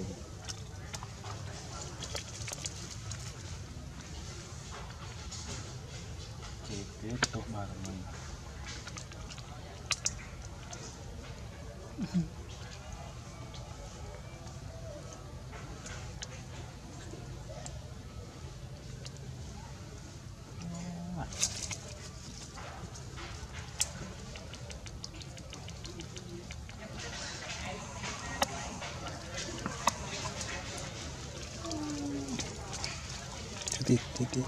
Thank you. titik titit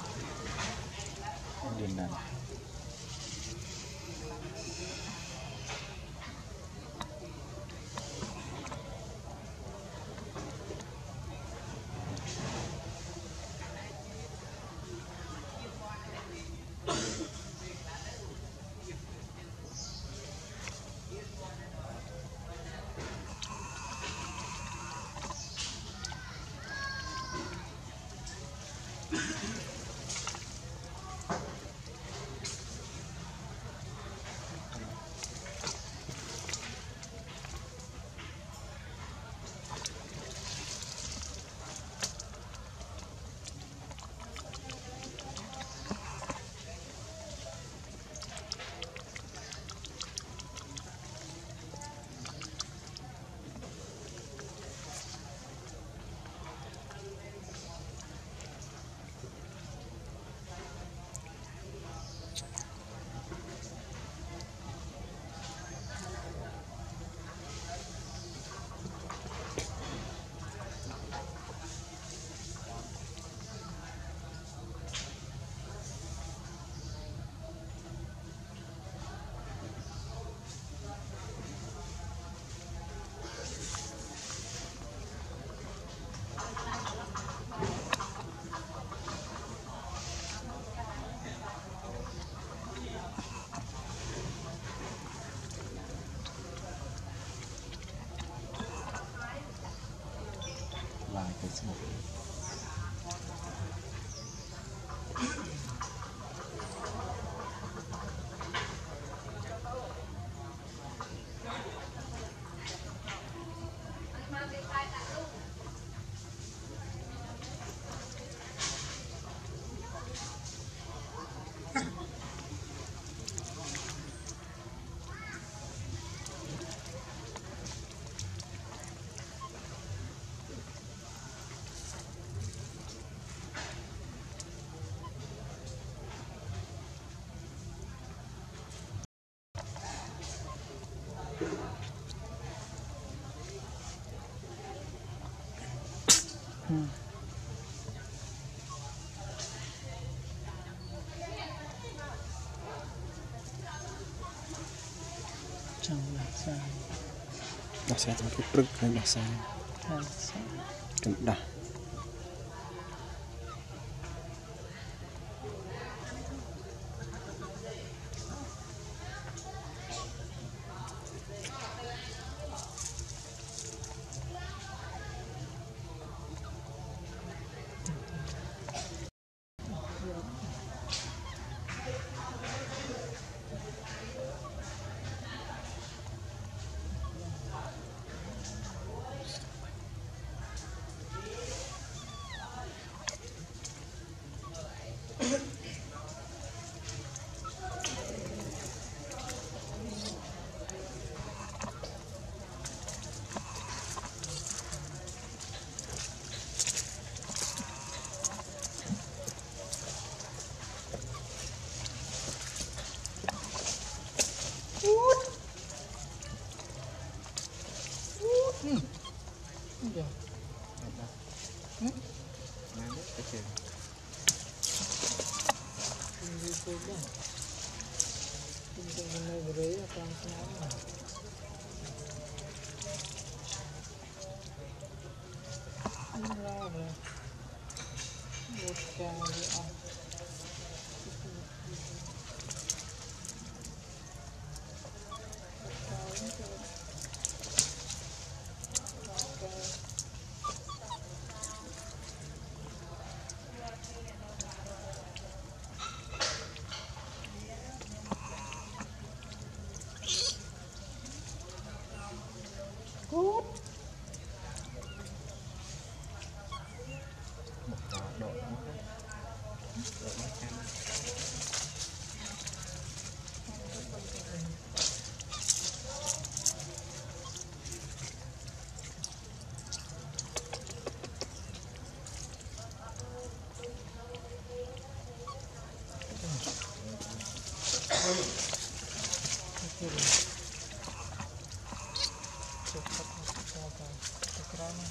不错。Ừ. Trong là sao? Là sao trong cái prức hay là sao? family Tama.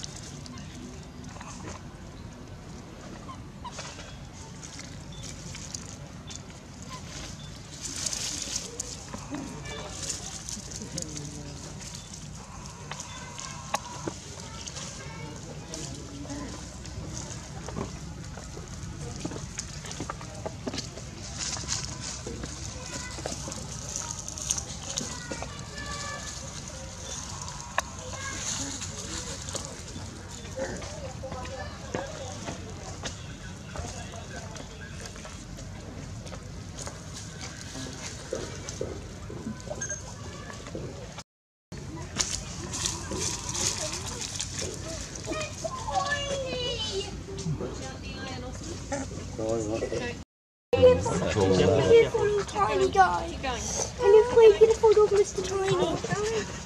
Beautiful, tiny guy. Can you please get a photo Mr. Tiny?